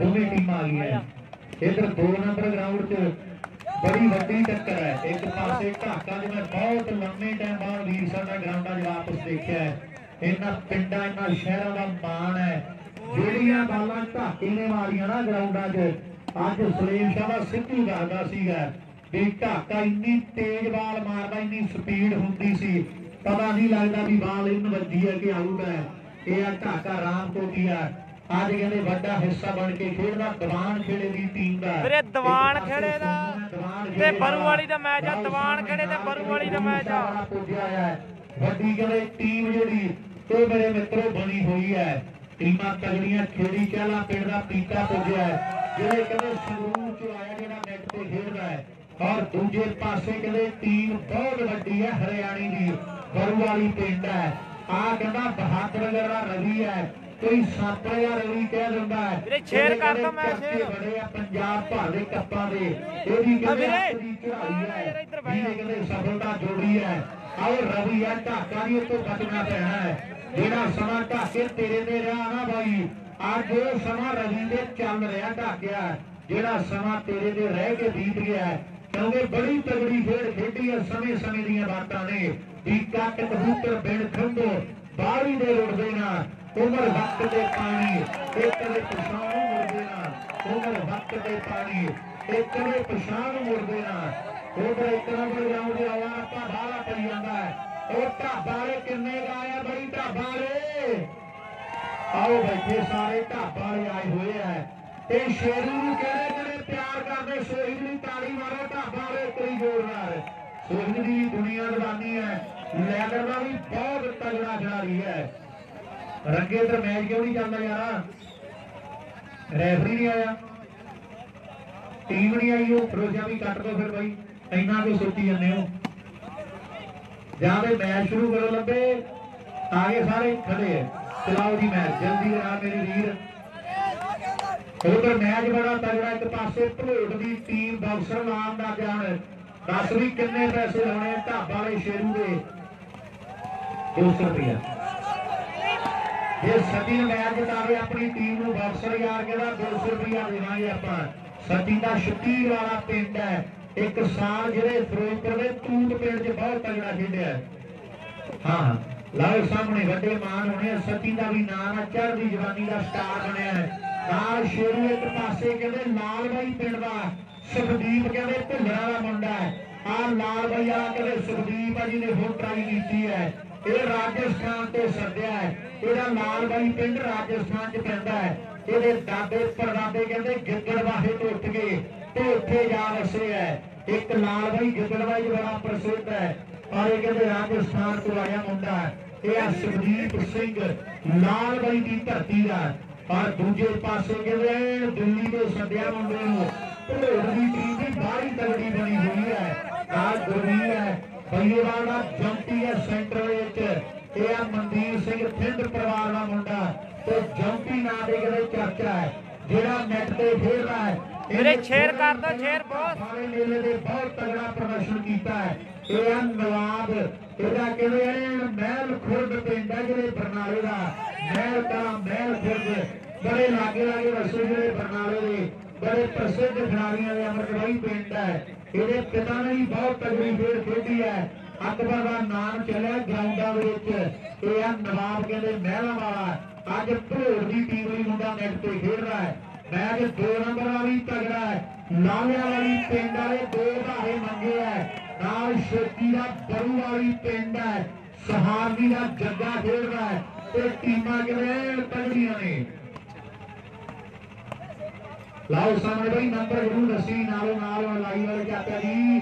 ਦੋਵੇਂ ਟੀਮਾਂ ਆ ਗਈਆਂ ਇਧਰ 2 ਨੰਬਰ ਗਰਾਊਂਡ 'ਚ ਬੜੀ ਵੱਡੀ ਟੱਕਰ ਹੈ। ਇੱਕ ਪਾਸੇ ਢਾਕਾ ਜਿਵੇਂ ਬਹੁਤ ਲੰਮੇ ਟਾਈਮ ਬਾਅਦ ਵੀਰ ਸਾਡਾ ਗਰਾਊਂਡਾਂ 'ਚ ਵਾਪਸ ਦੇਖਿਆ ਇਹਨਾਂ ਪਿੰਡਾਂ, ਇਹਨਾਂ ਸ਼ਹਿਰਾਂ ਦਾ ਮਾਣ ਹੈ। ਜਿਹੜੀਆਂ ਬਾਲਾਂ ਢਾਕੇ ਨੇ ਮਾਰੀਆਂ ਨਾ ਗਰਾਊਂਡਾਂ 'ਚ, ਅੱਜ ਸਲੀਮ ਸ਼ਾਹ ਦਾ ਸਿੱਧੂ ਦੱਸਦਾ ਸੀਗਾ। ਵੀ ਢਾਕਾ ਇੰਨੀ ਤੇਜ਼ ਬਾਲ ਮਾਰਦਾ, ਇੰਨੀ ਸਪੀਡ ਹੁੰਦੀ ਸੀ। ਪਤਾ ਨਹੀਂ ਲੱਗਦਾ ਵੀ ਬਾਲ ਇਨ ਵੱਜੀ ਹੈ ਕਿ ਆਊਟ ਹੈ। ਇਹ ਆ ਢਾਕਾ ਰਾਮ ਕੋਟੀਆ ਅੱਜ ਕਹਿੰਦੇ ਵੱਡਾ ਹਿੱਸਾ ਬਣ ਕੇ ਖੇਡਦਾ ਦੀਵਾਨ ਖੇੜੇ ਦੀ ਟੀਮ ਦਾ। ਵੀਰੇ ਦੀਵਾਨ ਖੇੜੇ ਦਾ। ਤੇ ਬਰੂ ਵਾਲੀ ਦਾ ਮੈਚ ਆ ਦੀਵਾਨ ਖੇੜੇ ਤੇ ਬਰੂ ਵਾਲੀ ਦਾ ਮੈਚ ਆ। ਵੱਡੀ ਕਹਿੰਦੇ ਟੀਮ ਜਿਹੜੀ ਇਹ ਮੇਰੇ ਮਿੱਤਰੋ ਬਣੀ ਹੋਈ ਹੈ। ਟੀਮਾਂ ਤਗੜੀਆਂ ਖੇੜੀ ਚਾਲਾ ਪਿੰਡ ਦਾ ਪੀਤਾ ਪੁੱਜਿਆ ਜਿਹੜੇ ਕਹਿੰਦੇ ਸੰਗਰੂਰ ਚ ਆਇਆ ਜਿਹੜਾ ਨੈਟ ਤੇ ਖੇਡਦਾ ਹੈ। ਔਰ ਦੂਜੇ ਪਾਸੇ ਕਹਿੰਦੇ ਟੀਮ ਬਹੁਤ ਵੱਡੀ ਹੈ ਹਰਿਆਣੀ ਦੀ। ਬਰੂ ਵਾਲੀ ਪਿੰਡ ਹੈ। ਆ ਕਹਿੰਦਾ ਬਹਾਦਰਗੜ੍ਹ ਦਾ ਰਵੀ ਹੈ। ਕੋਈ ਸੱਪ ਜਾਂ ਰਵੀ ਕਹਿ ਦਿੰਦਾ ਵੀਰੇ ਸ਼ੇਅਰ ਕਰ ਕਹਿੰਦੇ ਮੈਂ ਸ਼ੇਅਰ। ਬੜੇ ਆ ਪੰਜਾਬ ਦੇ ਕੱਪਾਂ ਦੇ। ਇਹਦੀ ਕਹਿੰਦੇ ਵੀਰੇ। ਹੱਥ ਦੀ ਚੜਾਈ ਹੈ ਕਹਿੰਦੇ ਸਫਲਤਾ ਜੋੜੀ ਹੈ। ਆਓ ਰਵੀ ਆ ਢਾਕਾ ਦੀ ਉੱਤੋਂ ਬਚਣਾ ਪੈਣਾ ਹੈ। ਜਿਹੜਾ ਸਮਾਂ ਢਾਕੇ ਤੇਰੇ ਦੇ ਰਿਹਾ ਨਾ ਬਾਈ ਅੱਜ ਉਹ ਸਮਾਂ ਰਵੀ ਦੇ ਚੱਲ ਰਿਹਾ ਢਾਕਿਆ। ਜਿਹੜਾ ਸਮਾਂ ਤੇਰੇ ਦੇ ਰਹਿ ਕੇ ਬੀਤ ਗਿਆ। ਕਿਉਂਕਿ ਬੜੀ ਤਗੜੀ ਖੇਡ ਖੇਡੀ ਹੈ ਸਮੇਂ ਸਮੇਂ ਦੀਆਂ ਬਾਤਾਂ ਨੇ। ਵੀ ਕੱਟ ਕਬੂਤਰ ਬਿਨ ਖੰਭੋ ਬਾਹਰੀ ਦੇ ਉੜਦੇ ਨਾ। ਉਮਰ ਵਕਤ ਦੇ ਪਾਣੀ, ਇੱਕ ਦੇ ਪਛਾਣ ਨੂੰ ਮੁੜਦੇ ਨਾ ਉਮਰ ਵਕਤ ਦੇ ਪਾਣੀ, ਇੱਕ ਦੇ ਪਛਾਣ ਨੂੰ ਨਾ ਉਧਰ ਇੱਕ ਨੰਬਰ ਗਰਾਊਂਡ ਆਵਾ ਆਪਾਂ ਬਾਹਲਾ ਪਈ ਜਾਂਦਾ ਹੈ। ਉਹ ਢਾਬਾ ਵਾਲੇ ਕਿੰਨੇ ਗਾਇਆ ਬਈ, ਢਾਬਾ ਵਾਲੇ? ਆਓ ਬੈਠੇ ਸਾਰੇ ਢਾਬਾ ਵਾਲੇ ਆਏ ਹੋਏ ਆ। ਤੇ ਸ਼ੇਰੂ ਨੂੰ ਕਿਹੜੇ ਕਿਹੜੇ ਪਿਆਰ ਕਰਦੇ? ਸੋਹਿਬ ਦੀ ਤਾਲੀ ਮਾਰੋ, ਢਾਬਾ ਵਾਲੇ ਕੋਈ ਜ਼ੋਰਦਾਰ ਸੋਹਿਬ ਦੀ ਦੁਨੀਆ ਦੀਵਾਨੀ ਹੈ। ਲੈਦਰ ਦਾ ਵੀ ਬਹੁਤ ਤਗੜਾ ਖਿਡਾਰੀ ਹੈ। ਰੰਗੇ ਤੇ ਮੈਚ ਕਿਉਂ ਨਹੀਂ ਚੱਲਦਾ ਯਾਰ? ਰੈਫਰੀ ਨਹੀਂ ਆਇਆ। ਟੀਮ ਨਹੀਂ ਆਈ ਉਹ। ਫਰੋਜ਼ਿਆ ਵੀ ਕੱਟ ਦੋ ਫਿਰ ਬਾਈ। ਇੰਨਾ ਕੁ ਸੋਚੀ ਜਾਂਦੇ ਹੋ। ਜਾਂ ਮੈਚ ਸ਼ੁਰੂ ਕਰੋ ਲੱਭੇ ਆਗੇ ਸਾਰੇ ਖੜੇ ਹੈ। ਚਲਾਓ ਜੀ ਮੈਚ। ਜਲਦੀ ਕਰਾ ਮੇਰੀ ਵੀਰ। ਉਧਰ ਮੈਚ ਬੜਾ ਤਗੜਾ। ਇੱਕ ਪਾਸੇ ਭਲੋਟ ਦੀ ਟੀਮ ਬਾਕਸਰ ਨਾਮ ਦਾ ਜਾਣ ਦੱਸ ਵੀ ਕਿੰਨੇ ਪੈਸੇ ਲਾਉਣੇ ਢਾਬਾ ਵਾਲੇ ਸ਼ੇਰੂ ਦੇ। 200 ਰੁਪਇਆ ਜੇ ਸਤੀ ਮੈਚ ਜਿਤਾਵੇ ਆਪਣੀ ਟੀਮ ਨੂੰ ਬਾਕਸਰ ਯਾਰ ਕਹਿੰਦਾ 200 ਰੁਪਇਆ ਦੇਵਾਂਗੇ ਆਪਾਂ। ਸਤੀ ਦਾ ਸ਼ਤੀਰ ਵਾਲਾ ਪਿੰਡ ਹੈ। ਇੱਕ ਸਾਲ ਜਿਹੜੇ ਫਿਰੋਜ਼ਪੁਰ ਦੇ ਤੂਤ ਪਿੰਡ 'ਚ ਬਹੁਤ ਤਗੜਾ ਖੇਡਿਆ ਹਾਂ। ਲਾਓ ਸਾਹਮਣੇ ਵੱਡੇ ਮਾਨ ਹੋਣੇ ਆ, ਦਾ ਵੀ ਨਾਮ ਹੈ ਚੜ੍ਹਦੀ ਜਵਾਨੀ ਦਾ ਸਟਾਰ ਬਣਿਆ ਹੈ। ਨਾਲ ਸ਼ੇਰੂ ਇੱਕ ਪਾਸੇ ਕਹਿੰਦੇ ਲਾਲ ਬਾਈ ਪਿੰਡ ਦਾ ਸੁਖਦੀਪ ਕਹਿੰਦੇ ਭੁੱਲਰਾਂ ਦਾ ਮੁੰਡਾ ਹੈ। ਆ ਲਾਲ ਬਾਈ ਆ ਕਹਿੰਦੇ ਸੁਖਦੀਪ ਆ ਜੀ ਨੇ ਹੁਣ ਟਰਾਈ ਕੀਤੀ ਹੈ। ਇਹ ਰਾਜਸਥਾਨ ਤੋਂ ਸੱਦਿਆ ਹੈ। ਇਹਦਾ ਲਾਲ ਬਾਈ ਪਿੰਡ ਰਾਜਸਥਾਨ 'ਚ ਪੈਂਦਾ ਹੈ। ਇਹਦੇ ਦਾਦੇ ਪਰਦਾਦੇ ਕਹਿੰਦੇ ਗਿੱਦੜਵਾਹੇ ਤੋਂ ਉੱਠ ਗਏ ਤੇ ਉੱਥੇ ਜਾ ਵਸੇ ਹੈ। ਇੱਕ ਲਾਲ ਬਾਈ ਗਿੱਦੜਵਾਹੀ 'ਚ ਬੜਾ ਪ੍ਰਸਿੱਧ ਹੈ। ਔਰ ਇਹ ਕਹਿੰਦੇ ਰਾਜਸਥਾਨ ਤੋਂ ਆਇਆ ਮੁੰਡਾ ਹੈ। ਇਹ ਆ ਸੁਖਦੀਪ ਸਿੰਘ ਲਾਲ ਬਾਈ ਦੀ ਧਰਤੀ ਦਾ ਔਰ ਦੂਜੇ ਪਾਸੇ ਕਹਿੰਦੇ ਦਿੱਲੀ ਤੋਂ ਸੱਦਿਆ ਮੁੰਡੇ ਨੂੰ। ਭੜੋੜ ਦੀ ਟੀਮ ਵੀ ਬਾਹਰੀ ਤਗੜੀ ਬਣੀ ਹੋਈ ਹੈ ਨਾਲ ਗੁਰਵੀਰ ਦਾ ਜੰਪੀ ਹੈ ਸੈਂਟਰ ਵਿੱਚ ਇਹ ਆ ਮਨਦੀਪ ਸਿੰਘ ਥਿੰਦ ਪਰਿਵਾਰ ਦਾ ਮੁੰਡਾ ਤੇ ਜੰਪੀ ਨਾਂ ਦੇ ਕਿਤੇ ਚਰਚਾ ਹੈ ਜਿਹੜਾ ਨੈਟ ਤੇ ਖੇਡਦਾ ਹੈ। ਵੀਰੇ ਸ਼ੇਅਰ ਕਰ ਸ਼ੇਅਰ ਬਹੁਤ। ਸਾਰੇ ਮੇਲੇ ਦੇ ਬਹੁਤ ਤਗੜਾ ਪ੍ਰਦਰਸ਼ਨ ਕੀਤਾ ਹੈ। ਇਹ ਆ ਨਵਾਬ ਇਹਦਾ ਕਹਿੰਦੇ ਐਨ ਮਹਿਲ ਖੁਰਦ ਪਿੰਡ ਹੈ ਜਿਹੜੇ ਬਰਨਾਲੇ ਦਾ। ਮਹਿਲ ਦਾ ਮਹਿਲ ਖੁਰਦ। ਬੜੇ ਲਾਗੇ ਲਾਗੇ ਵਸੇ ਜਿਹੜੇ ਬਰਨਾਲੇ ਦੇ ਬੜੇ ਪ੍ਰਸਿੱਧ ਖਿਡਾਰੀਆਂ ਦੇ ਅਮਰਗੜਾਈ ਪਿੰਡ ਹੈ। ਇਹਦੇ ਪਿਤਾ ਨੇ ਵੀ ਬਹੁਤ ਤਗੜੀ ਖੇਡ ਖੇਡੀ ਹੈ। ਅਕਬਰ ਦਾ ਨਾਮ ਚੱਲਿਆ ਗਰਾਊਂਡਾਂ ਦੇ ਵਿੱਚ। ਇਹ ਆ ਨਵਾਬ ਕਹਿੰਦੇ ਮਹਿਲਾਂ ਵਾਲਾ। ਅੱਜ ਭੋਰ ਦੀ ਟੀਮ ਲਈ ਮੁੰਡਾ ਨੈਟ ਤੇ ਖੇਡ ਰਿਹਾ ਹੈ। ਮੈਚ 2 ਨੰਬਰ ਵਾਲੀ ਤਗੜਾ ਹੈ। ਲਾਲਿਆਂ ਵਾਲੀ ਪਿੰਡ ਵਾਲੇ ਦੋ ਧਾਰੇ ਮੰਗੇ ਹੈ। ਨਾਲ ਸ਼ੇਤੀ ਦਾ ਬਰੂ ਵਾਲੀ ਪਿੰਡ ਹੈ। ਸਹਾਰਨੀ ਦਾ ਜੱਗਾ ਖੇਡਦਾ ਹੈ। ਤੇ ਟੀਮਾਂ ਕਿਵੇਂ ਤਗੜੀਆਂ ਨੇ? ਲਾਓ ਸਾਹਮਣੇ ਬਈ ਨੰਬਰ ਜ਼ਰੂਰ ਦੱਸੀ, ਨਾਲੋਂ ਨਾਲ ਲਾਈ ਵਾਲੇ ਚਾਚਾ ਜੀ।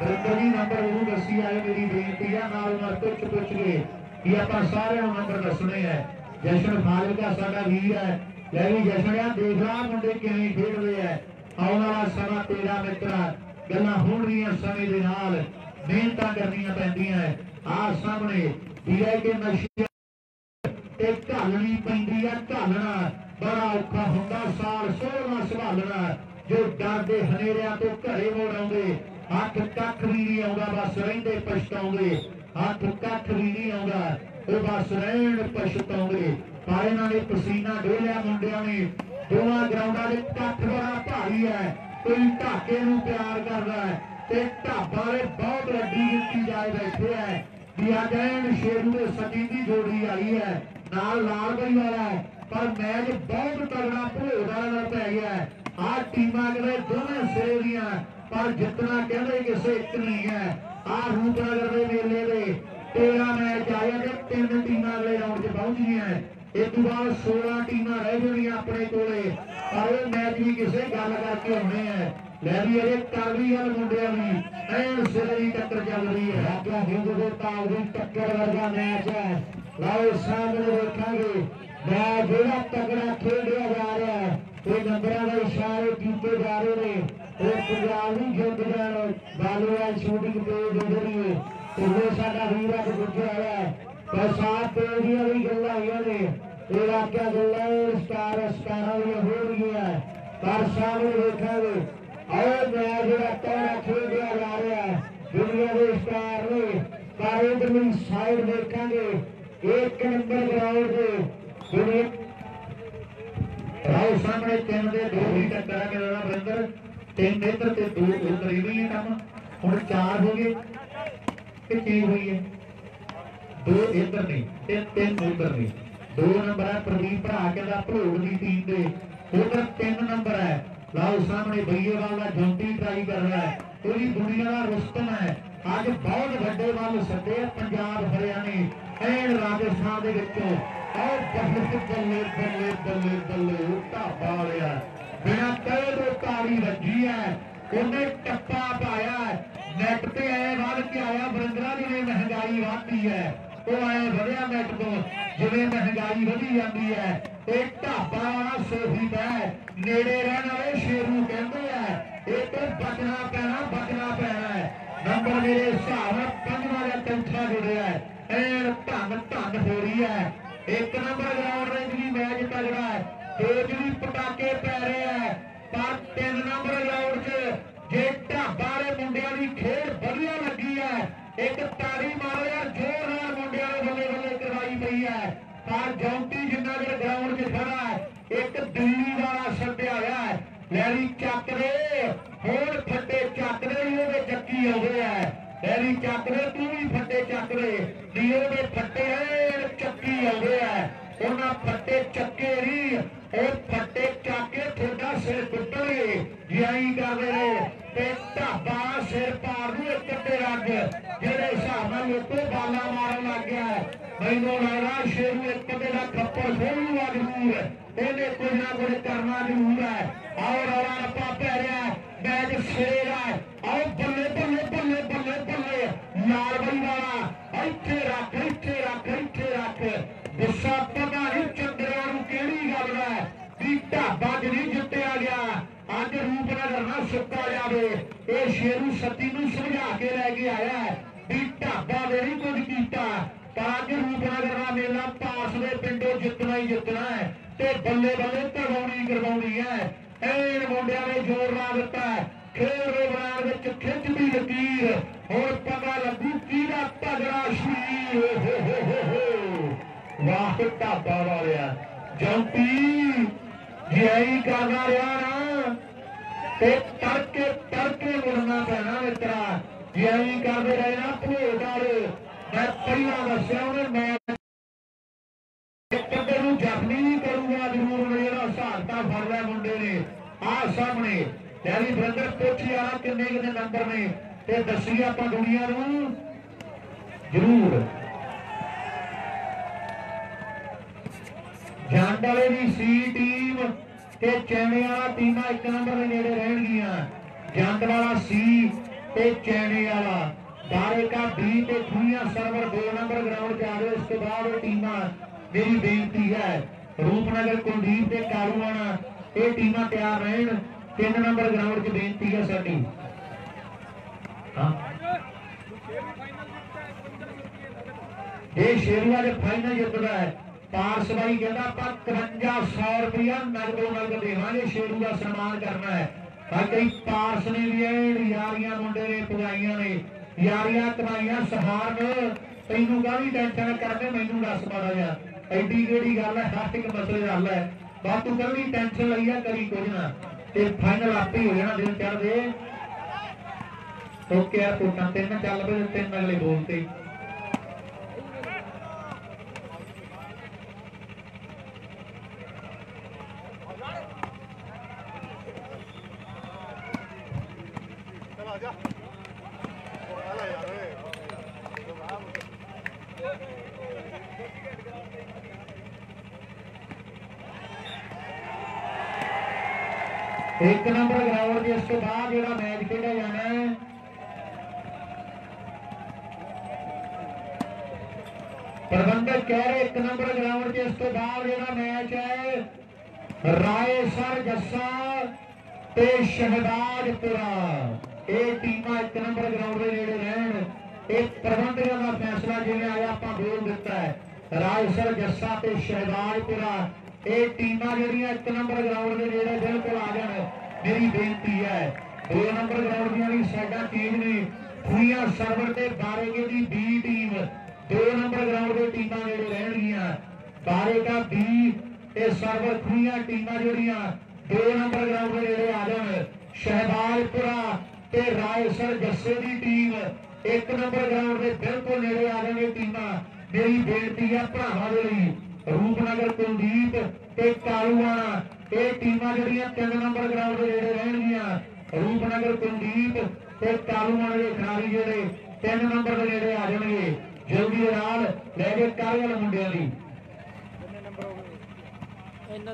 ਬਰਿੰਦਰ ਜੀ ਨੰਬਰ ਜ਼ਰੂਰ ਦੱਸੀ ਆਏ ਮੇਰੀ ਬੇਨਤੀ ਆ, ਨਾਲ ਨਾਲ ਪੁੱਛ ਪੁੱਛ ਕੇ ਵੀ ਆਪਾਂ ਸਾਰਿਆਂ ਨੂੰ ਨੰਬਰ ਦੱਸਣੇ ਹੈ ਜਸ਼ਨ ਫਾਜ਼ਿਲਕਾ ਸਾਡਾ ਵੀਰ ਹੈ ਲੈ ਵੀ ਜਸ਼ਨਿਆ ਦੇਖ ਲਾ ਮੁੰਡੇ ਕਿਵੇਂ ਖੇਡਦੇ ਆ। ਆਉਣ ਵਾਲਾ ਸਮਾਂ ਤੇਰਾ ਮਿੱਤਰਾ ਗੱਲਾਂ ਹੋਣਗੀਆਂ ਸਮੇਂ ਦੇ ਨਾਲ, ਮਿਹਨਤਾਂ ਕਰਨੀਆਂ ਪੈਂਦੀਆਂ ਹੈ ਆ ਸਾਹਮਣੇ ਵੀਰੇ ਕੇ ਨਸ਼ੇ ਤੇ ਢਾਲਣੀ ਪੈਂਦੀ ਆ, ਢਾਲਣਾ। ਬੜਾ ਔਖਾ ਹੁੰਦਾ, ਸਾਲ ਸੋਹਣਾ ਸੰਭਾਲਣਾ ਜੋ ਡਰਦੇ ਹਨੇਰਿਆਂ ਤੋਂ ਘਰੇ ਮੋੜ ਆਉਂਦੇ, ਹੱਥ ਕੱਖ ਵੀ ਨਹੀਂ ਆਉਂਦਾ, ਬਸ ਰਹਿੰਦੇ ਪਛਤਾਉਂਦੇ। ਹੱਥ ਕੱਖ ਵੀ ਨਹੀਂ ਆਉਂਦਾ, ਉਹ ਬਸ ਰਹਿਣ ਪਛਤਾਉਂਦੇ। ਪਰ ਇਹਨਾਂ ਨੇ ਪਸੀਨਾ ਡੋਲਿਆ ਮੁੰਡਿਆਂ ਨੇ। ਦੋਵਾਂ ਗਰਾਊਂਡਾਂ ਦੇ ਇਕੱਠ ਬੜਾ ਭਾਰੀ ਹੈ। ਕੋਈ ਢਾਕੇ ਨੂੰ ਪਿਆਰ ਕਰਦਾ ਹੈ ਤੇ ਢਾਬਾ ਵਾਲੇ ਬਹੁਤ ਵੱਡੀ ਗਿਣਤੀ ਜਾਏ ਬੈਠੇ ਹੈ। ਵੀ ਅੱਜ ਐਨ ਸ਼ੇਰੂ ਦੇ ਸੱਜੀ ਦੀ ਜੋੜੀ ਆਈ ਹੈ। ਨਾਲ ਲਾਲ ਬਈ ਵਾਲਾ ਹੈ। ਪਰ ਮੈਚ ਬਹੁਤ ਤਗੜਾ ਭੋੜਾ ਨਾਲ ਪੈ ਗਿਆ ਹੈ। ਆਹ ਟੀਮਾਂ ਕਿਤੇ ਦੋਵੇਂ ਸਿਰੇ ਦੀਆਂ ਪਰ ਜਿੱਤਣਾ ਕਹਿੰਦੇ ਕਿਸੇ ਇੱਕ ਨਹੀਂ ਹੈ। ਆਹ ਰੂਪਨਗਰ ਦੇ ਮੇਲੇ ਦੇ 13 ਮੈਚ ਆਏ ਤੇ ਤਿੰਨ ਟੀਮਾਂ ਅਗਲੇ ਰਾਉਂਡ 'ਚ ਪਹੁੰਚ ਗਈਆਂ ਇਸ ਤੋਂ ਬਾਅਦ 16 ਟੀਮਾਂ ਰਹਿ ਜਾਣੀਆਂ ਆਪਣੇ ਕੋਲੇ, ਪਰ ਇਹ ਮੈਚ ਵੀ ਕਿਸੇ ਗੱਲ ਕਰਕੇ ਆਉਣੇ ਆ ਲੈ ਵੀ ਇਹ ਕਰ ਰਹੀ ਗੱਲ ਮੁੰਡਿਆਂ ਦੀ, ਐਨ ਸਿਰੇ ਦੀ ਟੱਕਰ ਚੱਲ ਰਹੀ ਹੈ। ਰਾਜਾ ਹਿੰਦ ਦੇ ਤਾਲ ਦੀ ਟੱਕਰ ਵਰਗਾ ਮੈਚ ਹੈ। ਲਓ ਸਾਹਮਣੇ ਦੇਖਾਂਗੇ। ਮੈਂ ਜਿਹੜਾ ਤਗੜਾ ਖੇਡਿਆ ਜਾ ਰਿਹਾ ਹੈ, ਇਹ ਨੰਬਰਾਂ ਦੇ ਇਸ਼ਾਰੇ ਕੀਤੇ ਜਾ ਰਹੇ ਨੇ। ਇਹ ਪੰਜਾਬ ਜਿੱਤ ਜਾਣ, ਬਾਲੂਆ ਸ਼ੂਟਿੰਗ ਤੇ ਦੇ ਉਹ ਸਾਡਾ ਵੀਰ ਅੱਜ ਗੁੱਜਿਆ ਹੋਇਆ ਹੈ। ਬਰਸਾਤ ਤੇ ਦੀਆਂ ਵੀ ਗੱਲਾਂ ਆਈਆਂ ਨੇ। ਇਹ ਵਾਕਿਆ ਗੱਲਾਂ ਸਟਾਰ ਸਟਾਰਾਂ ਦੀਆਂ ਹੋ ਰਹੀਆਂ ਪਰ ਸਾਹਮਣੇ ਦੇਖਾਂਗੇ ਆਏ ਮੈਂ ਜਿਹੜਾ ਤਗੜਾ ਖੇਡਿਆ ਜਾ ਰਿਹਾ ਹੈ, ਦੁਨੀਆ ਦੇ ਸਟਾਰ ਨੇ। ਪਰ ਇਧਰਲੀ ਸਾਈਡ ਦੇਖਾਂਗੇ। ਇੱਕ ਨੰਬਰ ਗਰਾਊਂਡ ਤੇ ਦੁਨੀਆ ਰਾਉ ਸਾਹਮਣੇ ਤਿੰਨ ਦੇ ਦੋ ਹੀ ਟੱਕਰ ਮੇਰਾ ਬਰਿੰਦਰ। ਤਿੰਨ ਇੱਧਰ ਤੇ ਦੋ ਉੱਧਰ ਇਹ ਵੀ ਕੰਮ। ਹੁਣ ਚਾਰ ਹੋ ਗਏ ਕਿ ਕੀ ਹੋਈ ਹੈ? ਦੋ ਇੱਧਰ ਨਹੀਂ ਤੇ ਤਿੰਨ ਉੱਧਰ ਨਹੀਂ ਦੋ ਨੰਬਰ ਹੈ ਪ੍ਰਦੀਪ ਭਰਾ ਕੇ ਦਾ ਭੋਗ ਦੀ ਟੀਮ ਦੇ। ਉਧਰ ਤਿੰਨ ਨੰਬਰ ਹੈ ਲਾਓ ਸਾਹਮਣੇ ਬਈਏਵਾਲ ਦਾ ਜੰਟੀ ਟਰਾਈ ਕਰ ਰਿਹਾ ਹੈ। ਉਹਦੀ ਦੁਨੀਆ ਦਾ ਰੁਸਤਮ ਹੈ। ਅੱਜ ਬਹੁਤ ਵੱਡੇ ਵੱਲ ਸੱਦੇ ਪੰਜਾਬ ਹਰਿਆਣੇ, ਐਨ ਰਾਜਸਥਾਨ ਦੇ ਵਿੱਚੋਂ। ਆਹ ਬਹੁਤ ਬੱਲੇ ਬੱਲੇ ਬੱਲੇ ਬੱਲੇ ਢਾਬਾ ਵਾਲਿਆ ਬਿਨਾ ਕਹੇ ਤੋਂ ਤਾੜੀ ਵੱਜੀ ਹੈ ਉਹਨੇ ਟੱਪਾ ਪਾਇਆ। ਨੈਟ ਤੇ ਐ ਵੱਧ ਕੇ ਆਇਆ ਬਰਿੰਦਰਾ ਜਿਵੇਂ ਮਹਿੰਗਾਈ ਵਧਦੀ ਹੈ ਉਹ ਐ ਵਧਿਆ ਨੈਟ ਤੋਂ, ਜਿਵੇਂ ਮਹਿੰਗਾਈ ਵਧੀ ਜਾਂਦੀ ਹੈ ਇਹ ਢਾਬਾ ਵਾਲਾ ਸੋਫੀ ਹੈ ਨੇੜੇ ਰਹਿਣ ਵਾਲੇ ਸ਼ੇਰੂ ਕਹਿੰਦੇ ਆ ਇਹ ਤੋਂ ਬਚਣਾ ਪੈਣਾ ਬਚਣਾ ਪੈਣਾ ਨੰਬਰ ਮੇਰੇ ਹਿਸਾਬ ਨਾਲ ਪੰਜਵਾਂ ਜਾਂ ਚੌਥਾ ਜੁੜਿਆ ਐਨ ਧੰਨ ਧੰਨ ਹੋ ਰਹੀ ਹੈ ਇੱਕ ਨੰਬਰ ਗਰਾਊਂਡ ਵਿੱਚ ਵੀ ਮੈਚ ਤਗੜਾ ਹੈ। ਦੋ ਚ ਵੀ ਪਟਾਕੇ ਪੈ ਰਹੇ ਹੈ ਪਰ ਤਿੰਨ ਨੰਬਰ ਗਰਾਊਂਡ 'ਚ ਜੇ ਢਾਬਾ ਵਾਲੇ ਮੁੰਡਿਆਂ ਦੀ ਖੇਡ ਵਧੀਆ ਲੱਗੀ ਹੈ ਇੱਕ ਤਾੜੀ ਮਾਰੋ ਯਾਰ ਜ਼ੋਰ ਨਾਲ ਮੁੰਡਿਆਂ ਨੇ ਬੱਲੇ ਬੱਲੇ ਕਰਵਾਈ ਪਈ ਹੈ ਪਰ ਜੌਂਟੀ ਜਿੰਨਾ ਚਿਰ ਗਰਾਊਂਡ 'ਚ ਖੜਾ ਹੈ ਇੱਕ ਦਿੱਲੀ ਵਾਲਾ ਛੱਡਿਆ ਹੋਇਆ ਹੈ ਲੈਰੀ ਚੱਕ ਦੇ ਹੋਰ ਫੱਟੇ ਚੱਕ ਦੇ ਹੀ ਉਹਦੇ ਚੱਕੀ ਆਉਂਦੇ ਆ ਲੈਰੀ ਚੱਕ ਦੇ ਤੂੰ ਵੀ ਫੱਟੇ ਚੱਕ ਦੇ ਨੀ ਉਹਦੇ ਫੱਟੇ ਐਨ ਚੱਕੀ ਆਉਂਦੇ ਆ ਉਹਨਾਂ ਫੱਟੇ ਚੱਕੇ ਨਹੀਂ ਉਹ ਫੱਟੇ ਚੱਕ ਕੇ ਤੁਹਾਡਾ ਸਿਰ ਕੁੱਟਣਗੇ ਜਿਆਈ ਕਰਦੇ ਨੇ ਤੇ ਢਾਬਾ ਸਿਰ ਪਾੜ ਨੂੰ ਇੱਕ ਕੱਟੇ ਰੱਗ ਜਿਹੜੇ ਹਿਸਾਬ ਨਾਲ ਲੋਕੋ ਬਾਲਾ ਮਾਰਨ ਲੱਗ ਗਿਆ ਹੈ। ਮੈਨੂੰ ਲੱਗਦਾ ਸ਼ੇਰੂ ਇੱਕ ਕੱਟੇ ਦਾ ਖੱਪਰ ਖੋਲੂਗਾ ਜ਼ਰੂਰ ਇਹਨੇ ਕੁਝ ਨਾ ਕੁਝ ਕਰਨਾ ਜ਼ਰੂਰ ਹੈ ਆਓ ਰੌਲਾ ਰੱਪਾ ਪੈ ਰਿਹਾ ਹੈ। ਮੈਚ ਸਿਰੇ ਦਾ ਹੈ। ਆਓ ਬੱਲੇ ਬੱਲੇ ਬੱਲੇ ਬੱਲੇ ਬੱਲੇ ਲਾਲ ਬਈ ਵਾਲਾ ਇੱਥੇ ਰੱਖ ਇੱਥੇ ਰੱਖ ਇੱਥੇ ਰੱਖ ਗੁੱਸਾ ਪਤਾ ਨਹੀਂ ਚੰਦਰਿਆਂ ਨੂੰ ਕਿਹੜੀ ਗੱਲ ਹੈ ਵੀ ਢਾਬਾ ਚ ਨਹੀਂ ਜਿੱਤਿਆ ਗਿਆ ਅੱਜ ਰੂਪਨਗਰ ਨਾ ਸੁੱਕਾ ਜਾਵੇ। ਇਹ ਸ਼ੇਰੂ ਸਤੀ ਨੂੰ ਸਮਝਾ ਕੇ ਲੈ ਕੇ ਆਇਆ ਹੈ। ਵੀ ਢਾਬਾ ਨੇ ਨਹੀਂ ਕੁਝ ਕੀਤਾ। ਤਾਂ ਅੱਜ ਰੂਪਨਗਰ ਦਾ ਮੇਲਾ ਪਾਸ ਦੇ ਪਿੰਡੋਂ ਜਿੱਤਣਾ ਹੀ ਜਿੱਤਣਾ ਹੈ ਤੇ ਬੱਲੇ ਬੱਲੇ ਕਰਵਾਉਣੀ ਕਰਵਾਉਣੀ ਹੈ। ਐਨ ਮੁੰਡਿਆਂ ਨੇ ਜ਼ੋਰ ਲਾ ਦਿੱਤਾ ਖੇਡ ਦੇ ਮੈਦਾਨ ਵਿੱਚ ਖਿੱਚਦੀ ਲਕੀਰ। ਹੋਰ ਪਤਾ ਲੱਗੂ ਕਿਹਦਾ ਤਗੜਾ ਸ਼ਰੀਰ ਵਾਹ, ਢਾਬਾ ਵਾਲਿਆ। ਜੰਪੀ ਜਿਆਈ ਕਰਦਾ ਰਿਹਾ ਨਾ ਤੇ ਤੜਕੇ ਤੜਕੇ ਮੁੜਨਾ ਪੈਣਾ ਮਿੱਤਰਾ। ਜਿਆਈ ਕਰਦੇ ਰਹੇ ਨਾ ਭੋਟ ਵਾਲੇ ਮੈਂ ਪਹਿਲਾਂ ਦੱਸਿਆ ਉਹਨੇ, ਮੈਂ ਇੱਕ ਨੂੰ ਜ਼ਖਮੀ ਨਹੀਂ ਕਰੂਗਾ ਜ਼ਰੂਰ ਮੇਰਾ ਸਹਾਰਤਾ ਫੜ ਲਿਆ ਮੁੰਡੇ ਨੇ। ਆਹ ਸਾਹਮਣੇ ਡੈਰੀ ਬ੍ਰਦਰ ਪੁੱਛੀ ਆ ਕਿੰਨੇ ਕਿੰਨੇ ਨੰਬਰ ਨੇ, ਤੇ ਦੱਸੀ ਆਪਾਂ ਦੁਨੀਆ ਨੂੰ। ਜ਼ਰੂਰ। ਜਾਣ ਵਾਲੇ ਦੀ ਸੀ ਟੀਮ ਤੇ ਚੈਣੇ ਵਾਲਾ ਟੀਮਾਂ ਇੱਕ ਨੰਬਰ ਦੇ ਨੇੜੇ ਰਹਿਣਗੀਆਂ। ਜੰਡ ਵਾਲਾ ਸੀ ਤੇ ਚੈਣੇ ਵਾਲਾ। ਦਾਰੇਕਾ ਬੀ ਤੇ ਖੂਈਆਂ ਸਰਵਰ 2 ਨੰਬਰ ਗਰਾਊਂਡ 'ਚ ਆ ਗਏ। ਉਸ ਤੋਂ ਬਾਅਦ ਇਹ ਟੀਮਾਂ ਮੇਰੀ ਬੇਨਤੀ ਹੈ, ਰੂਪਨਗਰ, ਕੁਲਦੀਪ ਤੇ ਕਾਲੂਆਣਾ ਇਹ ਟੀਮਾਂ ਤਿਆਰ ਰਹਿਣ। 3 ਨੰਬਰ ਗਰਾਊਂਡ 'ਚ ਬੇਨਤੀ ਹੈ ਸਾਡੀ। ਹਾਂ। ਇਹ ਸ਼ੇਰੂਆ ਦੇ ਫਾਈਨਲ ਜਿੱਤਦਾ ਹੈ। ਪਾਰਸ ਬਾਈ ਕਹਿੰਦਾ ਆਪਾਂ 5300 ਰੁਪਇਆ ਨਗਦੋ ਨਗਦ ਦੇਵਾਂਗੇ, ਸ਼ੇਰੂ ਦਾ ਸਨਮਾਨ ਕਰਨਾ ਹੈ। ਤਾਂ ਕਈ ਪਾਰਸ ਨੇ ਵੀ ਇਹ, ਯਾਰੀਆਂ ਮੁੰਡੇ ਨੇ ਪੁਜਾਈਆਂ ਨੇ, ਯਾਰੀਆਂ ਕਮਾਈਆਂ ਸਹਾਰਨ ਤੈਨੂੰ ਕਾਹਦੀ ਟੈਨਸ਼ਨ ਕਰਦੇ ਮੈਨੂੰ ਦੱਸ ਮਾੜਾ ਜਿਹਾ। ਐਡੀ ਕਿਹੜੀ ਗੱਲ ਹੈ ਹਰ ਇੱਕ ਮਸਲੇ ਦਾ ਹੱਲ ਹੈ। ਬਸ ਤੂੰ ਕੱਲੀ ਟੈਨਸ਼ਨ ਲਈ ਆ, ਕਰੀ ਕੁਝ ਨਾ। ਤੇ ਫਾਈਨਲ ਆਪੇ ਹੀ ਹੋ ਜਾਣਾ ਦਿਨ ਚੜਦੇ ਓਕੇ ਆ ਕੋਟਾਂ ਤਿੰਨ ਚੱਲ ਪਏ, ਤਿੰਨ ਅਗਲੇ ਬੋਲ ਤੇ ਇੱਕ ਨੰਬਰ ਗਰਾਊਂਡ ਦੇ ਇਸ ਤੋਂ ਬਾਅਦ ਜਿਹੜਾ ਮੈਚ ਖੇਡਿਆ ਜਾਣਾ ਹੈ ਪ੍ਰਬੰਧਕ ਕਹਿ ਰਹੇ ਇੱਕ ਨੰਬਰ ਗਰਾਊਂਡ ਦੇ ਇਸ ਤੋਂ ਬਾਅਦ ਜਿਹੜਾ ਮੈਚ ਹੈ ਰਾਏ ਸਰ ਜੱਸਾ ਤੇ ਸ਼ਹਿਬਾਜ਼ਪੁਰਾ ਇਹ ਟੀਮਾਂ ਇੱਕ ਨੰਬਰ ਗਰਾਊਂਡ ਦੇ ਨੇੜੇ ਰਹਿਣ ਇਹ ਪ੍ਰਬੰਧਕਾਂ ਦਾ ਫੈਸਲਾ ਜਿਵੇਂ ਆਇਆ ਆਪਾਂ ਬੋਲ ਦਿੱਤਾ ਹੈ ਰਾਏ ਸਰ ਜੱਸਾ ਤੇ ਸ਼ਹਿਬਾਜ਼ਪੁਰਾ ਇਹ ਟੀਮਾਂ ਜਿਹੜੀਆਂ ਇੱਕ ਨੰਬਰ ਗਰਾਊਂਡ ਦੇ ਨੇੜੇ ਬਿਲਕੁਲ ਆ ਜਾਣ ਮੇਰੀ ਬੇਨਤੀ ਹੈ ਦੋ ਨੰਬਰ ਗਰਾਊਂਡ ਦੀਆਂ ਵੀ ਸਾਡਾ ਟੀਮ ਨੇ ਖੂਈਆਂ ਸਰਵਰ ਤੇ ਬਾਰੇਗੇ ਦੀ ਬੀ ਟੀਮ ਦੋ ਨੰਬਰ ਗਰਾਊਂਡ ਦੇ ਟੀਮਾਂ ਨੇੜੇ ਰਹਿਣਗੀਆਂ। ਬਾਰੇਗਾ ਬੀ ਤੇ ਸਰਵਰ ਖੂਈਆਂ ਟੀਮਾਂ ਜਿਹੜੀਆਂ ਦੋ ਨੰਬਰ ਗਰਾਊਂਡ ਦੇ ਨੇੜੇ ਆ ਜਾਣ ਸ਼ਹਿਬਾਜ਼ਪੁਰਾ ਤੇ ਰਾਏਸਰ ਜੱਸੇ ਦੀ ਟੀਮ ਇੱਕ ਨੰਬਰ ਗਰਾਊਂਡ ਦੇ ਬਿਲਕੁਲ ਨੇੜੇ ਆ ਜਾਣਗੇ ਟੀਮਾਂ। ਮੇਰੀ ਬੇਨਤੀ ਹੈ ਭਰਾਵਾਂ ਦੇ ਲਈ, ਰੂਪਨਗਰ ਕੁਲਦੀਪ ਤੇ ਕਾਲੂਆਣਾ। ਇਹ ਟੀਮਾਂ ਜਿਹੜੀਆਂ ਤਿੰਨ ਨੰਬਰ ਗਰਾਊਂਡ ਦੇ ਨੇੜੇ ਰਹਿਣਗੀਆਂ। ਰੂਪਨਗਰ ਕੁਲਦੀਪ ਤੇ ਕਾਲੂਆਣਾ ਦੇ ਖਿਡਾਰੀ ਜਿਹੜੇ ਤਿੰਨ ਨੰਬਰ ਦੇ ਨੇੜੇ ਆ ਜਾਣਗੇ। ਜਲਦੀ ਦੇ ਨਾਲ ਲੈ ਕੇ ਕਾਰਗਲ ਮੁੰਡਿਆਂ ਦੀ। ਦੇ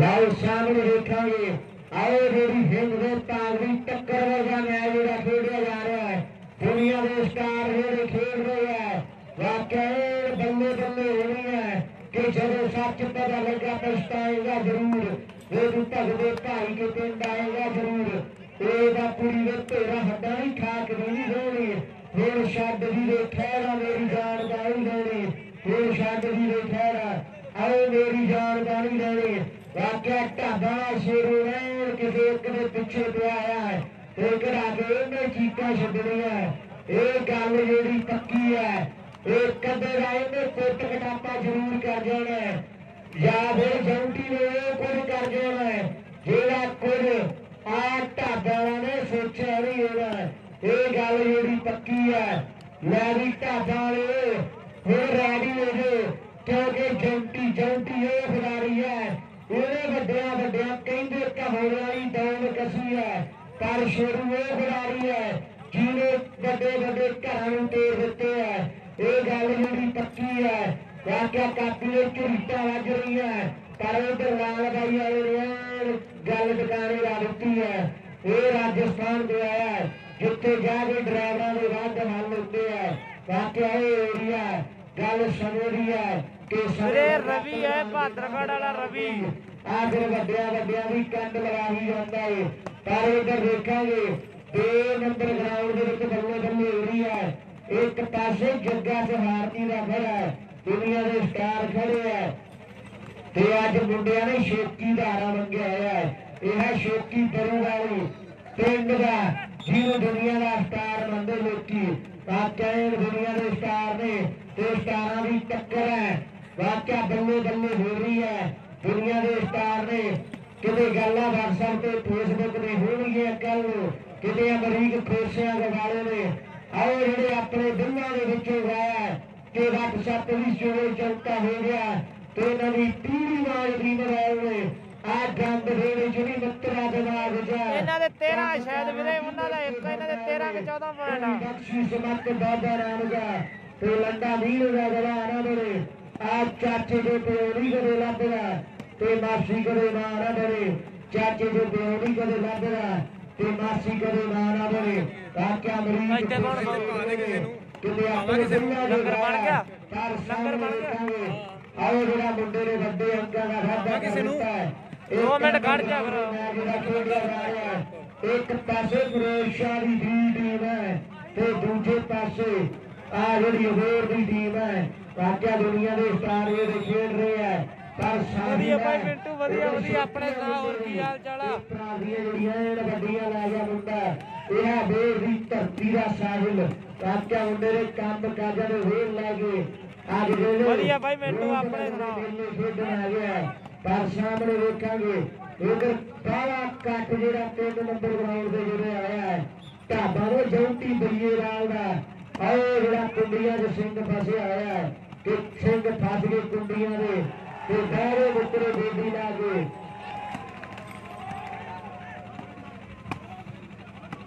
ਲਾਓ ਸਾਹਮਣੇ ਦੇਖਾਂਗੇ। ਆਓ ਜਿਹੜੀ ਹਿੰਦ ਦੇ ਤਾਗਰੀ ਟੱਕਰ ਵਰਗਾ ਮੈਚ ਜਿਹੜਾ ਖੇਡਿਆ ਜਾ ਰਿਹਾ ਹੈ। ਦੁਨੀਆ ਦੇ ਸਟਾਰ ਜਿਹੜੇ ਖੇਡ ਰਹੇ ਹੈ ਇਹ ਬੱਲੇ ਬੱਲੇ ਹੋਣੀ ਹੈ ਕਿ ਜਦੋਂ ਸੱਚ ਪਤਾ ਲੱਗਾ ਪਛਤਾਏਗਾ ਜ਼ਰੂਰ ਇਹ ਵੀ ਭਗਦੇ ਭਾਈ ਕੇ ਪਿੰਡ ਆਏਗਾ ਜ਼ਰੂਰ। ਇਹ ਦਾ ਦੇ ਤੇਰਾ ਹੱਡਾ ਨਹੀਂ ਖਾਕ ਨਹੀਂ ਹੋਣੀ ਹੁਣ ਛੱਡ ਦੀ ਦੇ ਖੈਰਾ ਮੇਰੀ ਜਾਨ ਬਾਈ ਹੋਣੀ ਹੁਣ ਛੱਡ ਦੀ ਦੇ ਖੈਰਾ ਆਏ ਮੇਰੀ ਜਾਨ ਬਾਣੀ ਰਹਿਣੀ ਵਾਕਿਆ ਢਾਬਾ ਸ਼ੇਰੂ ਰਹਿਣ ਕਿਸੇ ਇੱਕ ਦੇ ਪਿੱਛੇ ਪਿਆ ਹੈ। ਇਹ ਕਰਾ ਕੇ ਇਹਨੇ ਚੀਕਾਂ ਛੱਡਣੀਆਂ ਇਹ ਗੱਲ ਜਿਹੜੀ ਪੱਕੀ ਹੈ। ਇਹ ਕਦੇ ਦਾ ਇਹਨੇ ਕੁੱਟ ਕਟਾਪਾ ਜ਼ਰੂਰ ਕਰ ਜਾਣਾ ਜਾਂ ਫਿਰ ਜੰਟੀ ਨੇ ਕੁਝ ਕਰ ਜਾਣਾ ਹੈ, ਜਿਹੜਾ ਕੁਝ ਆ ਢਾਬਾ ਨੇ ਸੋਚਿਆ ਨਹੀਂ ਹੋਣਾ ਇਹ ਗੱਲ ਜਿਹੜੀ ਪੱਕੀ ਹੈ ਲੈ ਵੀ ਢਾਬਾ ਵਾਲੇ ਹੁਣ ਰੈਡੀ ਹੋ ਜੇ ਕਿਉਂਕਿ ਜੰਟੀ ਜੰਟੀ ਇਹ ਖਿਡਾਰੀ ਹੈ ਇਹਨੇ ਵੱਡਿਆਂ ਵੱਡਿਆਂ ਕਹਿੰਦੇ ਕਹਾਉਣ ਵਾਲੀ ਦੌੜ ਕਸੀ ਹੈ ਪਰ ਸ਼ੇਰੂ ਇਹ ਖਿਡਾਰੀ ਹੈ ਜਿਹਨੇ ਵੱਡੇ ਵੱਡੇ ਘਰਾਂ ਨੂੰ ਤੋੜ ਦਿੱਤੇ ਹੈ ਇਹ ਗੱਲ ਜਿਹੜੀ ਪੱਕੀ ਹੈ ਵਾਕਿਆ ਕਾਪੀ ਦੇ ਝੁਰੀਟਾਂ ਵੱਜ ਰਹੀਆਂ। ਪਰ ਉਧਰ ਲਾਲ ਬਾਈ ਵਾਲੇ ਨੇ ਗੱਲ ਟਿਕਾਣੇ ਲਾ ਦਿੱਤੀ ਹੈ। ਇਹ ਰਾਜਸਥਾਨ ਤੋਂ ਆਇਆ ਹੈ ਜਿੱਥੇ ਜਾ ਕੇ ਡਰਾਈਵਰਾਂ ਦੇ ਵੱਧ ਹੱਲ ਹੁੰਦੇ ਹੈ ਵਾਕਿਆ ਇਹ ਏਰੀਆ ਗੱਲ ਸਮਝ ਦੀ ਹੈ ਕਿ ਵੀਰੇ ਰਵੀ ਹੈ ਭਾਦਰਗੜ੍ਹ ਵਾਲਾ ਰਵੀ। ਆਖਰ ਵੱਡਿਆਂ ਵੱਡਿਆਂ ਦੀ ਕੰਡ ਲਗਾ ਹੀ ਜਾਂਦਾ ਏ। ਪਰ ਇਧਰ ਦੇਖਾਂਗੇ ਦੋ ਨੰਬਰ ਗਰਾਊਂਡ ਦੇ ਵਿੱਚ ਬੱਲੇ ਬੱਲੇ ਹੋ ਰਹੀ ਹੈ ਇੱਕ ਪਾਸੇ ਜੱਗਾ ਸਹਾਰਤੀ ਦਾ ਖੜਾ ਹੈ ਦੁਨੀਆ ਦੇ ਸਟਾਰ ਖੜੇ ਹੈ ਤੇ ਅੱਜ ਮੁੰਡਿਆਂ ਨੇ ਸ਼ੋਕੀ ਧਾਰਾ ਮੰਗਿਆ ਹੋਇਆ ਹੈ। ਇਹ ਹੈ ਸ਼ੋਕੀ ਬਰੂਵਾਲੀ ਪਿੰਡ ਦਾ, ਜਿਹਨੂੰ ਦੁਨੀਆ ਦਾ ਸਟਾਰ ਮੰਨਦੇ ਲੋਕੀ। ਵਾਕਿਆ ਦੁਨੀਆ ਦੇ ਸਟਾਰ ਨੇ ਤੇ ਸਟਾਰਾਂ ਦੀ ਟੱਕਰ ਹੈ। ਵਾਕਿਆ ਬੱਲੇ ਬੱਲੇ ਹੋ ਰਹੀ ਹੈ। ਦੁਨੀਆ ਦੇ ਸਟਾਰ ਨੇ ਕਿਤੇ ਗੱਲਾਂ WhatsApp ਤੇ Facebook ਤੇ ਹੋਣਗੀਆਂ ਕੱਲ ਨੂੰ ਕਿਤੇ ਅਮਰੀਕ ਖੋਸਿਆਂ ਦੇ ਵਾਲੇ ਨੇ। ਆਓ ਜਿਹੜੇ ਆਪਣੇ ਦਿਲਾਂ ਦੇ ਵਿੱਚੋਂ ਗਾਇਆ ਕਿ WhatsApp ਵੀ ਸ਼ੋਰੇ ਚਲਤਾ ਹੋ ਗਿਆ ਤੇ ਇਹਨਾਂ ਦੀ ਪੀੜੀ ਨਾਲ ਦੀ ਮਰਾਉ ਨੇ ਆ ਗੰਦ ਦੇਣੇ ਜਿਹੜੀ ਮੱਤਰਾ ਦਿਮਾਗ ਜਾ ਇਹਨਾਂ ਦੇ 13 ਸ਼ਾਇਦ ਵੀਰੇ ਉਹਨਾਂ ਦਾ ਇੱਕ ਇਹਨਾਂ ਦੇ 13 ਕਿ 14 ਪੁਆਇੰਟ ਆ। ਬਖਸ਼ੀ ਸਮਤ ਬਾਬਾ ਰਾਮ ਦਾ ਤੇ ਲੰਡਾ ਵੀਰ ਦਾ ਜਵਾਨਾ ਬਰੇ ਆ ਚਾਚੇ ਦੇ ਪਿਓ ਨਹੀਂ ਕਦੇ ਲੱਭਦਾ ਤੇ ਮਾਸੀ ਕਦੇ ਮਾਂ ਨਾ ਬਰੇ ਚਾਚੇ ਦੇ ਪਿਓ ਨਹੀਂ ਕਦੇ ਲੱਭਦਾ ਤੇ ਮਾਸੀ ਕਦੇ ਮਾਂ ਨਾ ਬਰੇ ਵਾਕਿਆ ਮਰੀਜ਼ ਇੱਥੇ ਕੌਣ ਖੁਸ਼ ਨੇ? ਦਿਲਾਂ ਦੇ ਲੰਗਰ ਬਣ ਗਿਆ? ਲੰਗਰ ਬਣ ਗਿਆ? ਆਓ ਜਿਹੜਾ ਮੁੰਡੇ ਨੇ ਵੱਡੇ ਅੰਕਾਂ ਦਾ ਖਾਦਾ ਕਿਸੇ ਨੂੰ ਦੋ ਮਿੰਟ ਖੜ ਜਾ ਫਿਰ। ਜਿਹੜਾ। ਇੱਕ ਪਾਸੇ ਫਿਰੋਜ਼ਸ਼ਾਹ ਦੀ ਦੀ ਟੀਮ ਹੈ ਤੇ ਦੂਜੇ ਪਾਸੇ ਆ ਜਿਹੜੀ ਹੋਰ ਦੀ ਟੀਮ ਹੈ ਵਾਕਿਆ ਦੁਨੀਆ ਦੇ ਸਟਾਰ ਇਹ ਖੇਡ ਰਹੇ ਹੈ ਪਰ ਸਾਡੀ ਵਧੀਆ ਭਾਈ ਮਿੰਟੂ, ਵਧੀਆ, ਵਧੀਆ, ਆਪਣੇ ਸੁਣਾ ਹੋਰ ਕੀ ਹਾਲ ਚਾਲ ਆ? ਜਿਹੜੀਆਂ ਵੱਡੀਆਂ ਲੈ ਗਿਆ ਮੁੰਡਾ ਇਹ ਦੀ ਧਰਤੀ ਦਾ ਸਾਹਿਲ ਵਾਕਿਆ ਮੁੰਡੇ ਦੇ ਕੰਮ ਕਾਜਾਂ ਦੇ ਵੇਲ ਲੈ ਗਏ ਅੱਜ ਜਿਹੜੇ ਵਧੀਆ ਬਾਈ ਮਿੰਟੂ, ਆਪਣੇ ਸੁਣਾਓ। ਖੇਡਣ ਆ ਗਿਆ। ਪਰ ਸਾਹਮਣੇ ਵੇਖਾਂਗੇ ਉਧਰ ਬਾਲਾ ਕੱਟ ਜਿਹੜਾ ਤਿੰਨ ਨੰਬਰ ਗਰਾਊਂਡ ਦੇ ਜਿਹੜੇ ਆਇਆ ਹੈ ਢਾਬਾ ਦੇ ਜੌਂਟੀ ਬਰੀਏ ਨਾਲ ਦਾ ਆਏ ਜਿਹੜਾ ਕੁੰਡੀਆਂ ਦੇ ਸਿੰਘ ਫਸੇ ਆਇਆ ਹੈ ਕਿ ਸਿੰਘ ਫਸ ਗਏ ਕੁੰਡੀਆਂ ਦੇ ਤੇ ਬਾਹਰੇ ਉੱਤਰੇ ਬੇਦੀ ਲਾ ਕੇ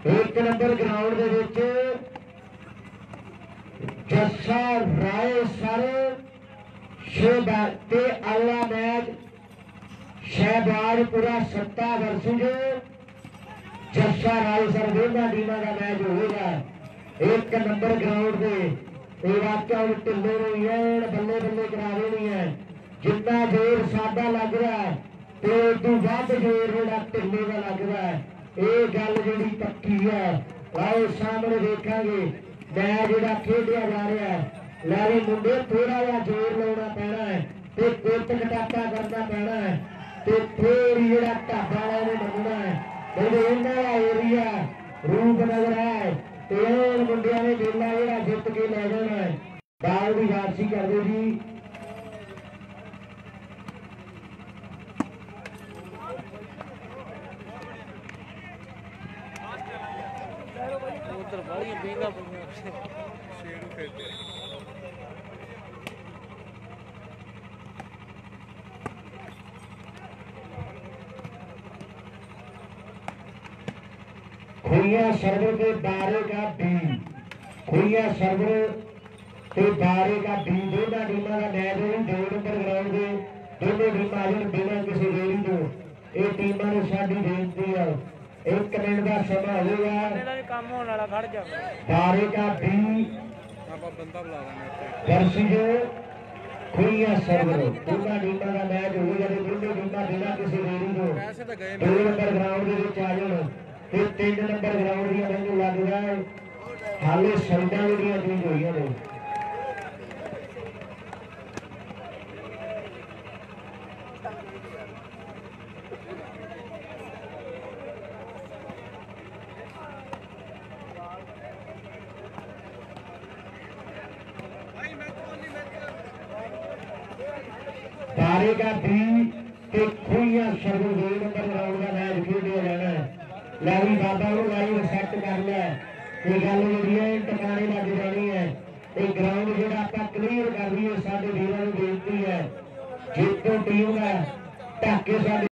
ਇੱਕ ਨੰਬਰ ਗਰਾਊਂਡ ਦੇ ਵਿੱਚ ਜੱਸਾ ਰਾਏ ਸਰ ਸ਼ੇਬਾ ਤੇ ਅਗਲਾ ਮੈਚ ਸ਼ਹਿਬਾਜ਼ਪੁਰਾ ਸੱਤਾ ਵਰਸੁਜ ਜੱਸਾ ਰਾਏ ਸਰ ਦੋਨਾਂ ਟੀਮਾਂ ਦਾ ਮੈਚ ਹੋਵੇਗਾ ਇੱਕ ਨੰਬਰ ਗਰਾਊਂਡ ਤੇ ਇਹ ਵਾਕਿਆ ਉਹ ਢਿੱਲੇ ਨੂੰ ਐਨ, ਬੱਲੇ ਬੱਲੇ ਕਰਾ ਦੇਣੀ ਹੈ ਜਿੰਨਾ ਜ਼ੋਰ ਸਾਡਾ ਲੱਗ ਰਿਹਾ ਤੇ ਉਦੋਂ ਵੱਧ ਜ਼ੋਰ ਜਿਹੜਾ ਢਿੱਲੇ ਦਾ ਲੱਗਦਾ ਹੈ ਇਹ ਗੱਲ ਜਿਹੜੀ ਪੱਕੀ ਹੈ, ਆਓ ਸਾਹਮਣੇ ਦੇਖਾਂਗੇ, ਮੈਚ ਜਿਹੜਾ ਖੇਡਿਆ ਜਾ ਰਿਹਾ ਹੈ। ਲੈ ਵੀ ਮੁੰਡੇ ਥੋੜਾ ਜਿਹਾ ਜ਼ੋਰ ਲਾਉਣਾ ਪੈਣਾ ਹੈ ਤੇ ਕੁੱਟ ਕਟਾਪਾ ਕਰਨਾ ਪੈਣਾ ਹੈ ਤੇ ਫੇਰ ਜਿਹੜਾ ਢਾਬਾ ਵਾਲਾ ਨੇ ਮੰਨਣਾ ਹੈ। ਕਹਿੰਦੇ ਇਹਨਾਂ ਦਾ ਏਰੀਆ ਰੂਪਨਗਰ ਹੈ ਤੇ ਇਹ ਮੁੰਡਿਆਂ ਨੇ ਮੇਲਾ ਜਿਹੜਾ ਜਿੱਤ ਕੇ ਲੈ ਜਾਣਾ ਹੈ। ਬਾਲ ਦੀ ਵਾਪਸੀ ਕਰਦੇ ਜੀ। ਪਈਆਂ खुइया सर्वर के बारे का बी खुइया सर्वर ਤੇ ਬਾਰੇ ਦਾ ਬੀ ਦੋਨਾਂ ਟੀਮਾਂ ਦਾ ਮੈਚ ਹੋਈ ਦੋ ਨੰਬਰ ਗਰਾਊਂਡ ਦੇ ਦੋਨੋਂ ਟੀਮਾਂ ਅਜਨ ਬਿਨਾਂ ਕਿਸੇ ਦੇਰੀ ਤੋਂ ਇਹ ਟੀਮਾਂ ਨੂੰ ਸਾਡੀ ਬੇਨਤੀ ਹੈ ਇੱਕ ਮਿੰਟ ਦਾ ਸਮਾਂ ਹੋਵੇਗਾ ਇਹਦਾ ਵੀ ਕੰਮ ਹੋਣ ਵਾਲਾ ਖੜ ਜਾ। ਬਾਰੇ ਦਾ ਬੀ ਆਪਾਂ ਬੰਦਾ ਬੁਲਾ ਦਾਂਗੇ ਵਰਸਿਜ ਖੁਈਆ ਸਰਵਰ ਦੋਨਾਂ ਟੀਮਾਂ ਦਾ ਮੈਚ ਹੋਵੇਗਾ ਤੇ ਦੋਨੋਂ ਟੀਮਾਂ ਬਿਨਾਂ ਕਿਸੇ ਦੇਰੀ ਤੋਂ। ਪੈਸੇ ਤਾਂ ਗਏ ਦੋ ਨੰਬਰ ਗਰਾਊਂਡ ਦੇ ਵਿੱਚ ਆ ਜਾਣ ਤੇ ਤਿੰਨ ਨੰਬਰ ਗਰਾਊਂਡ ਦੀਆਂ ਮੈਨੂੰ ਲੱਗਦਾ ਹੈ ਹਾਲੇ ਸੰਦਾਂ ਜਿਹੜੀਆਂ ਚੇਂਜ ਹੋਈਆਂ ਨੇ। ਬਾਰੇਗਾ ਬੀ ਤੇ ਖੁਈਆਂ ਸਰਵਰ ਦੋ ਨੰਬਰ ਗਰਾਊਂਡ ਦਾ ਮੈਚ ਖੇਡਿਆ ਜਾਣਾ ਲੈ ਵੀ ਬਾਬਾ ਨੂੰ ਲਾਈਵ ਸੈੱਟ ਕਰ ਲਿਆ। ਇਹ ਗੱਲ ਜਿਹੜੀ ਹੈ ਟਿਕਾਣੇ ਲੱਗ ਜਾਣੀ ਹੈ। ਇਹ ਗਰਾਊਂਡ ਜਿਹੜਾ ਆਪਾਂ ਕਲੀਅਰ ਕਰ ਲਈਏ, ਸਾਡੇ ਵੀਰਾਂ ਨੂੰ ਬੇਨਤੀ ਹੈ। ਜਿੱਤੋਂ ਟੀਮ ਹੈ, ਢੱਕੇ ਸਾਡੇ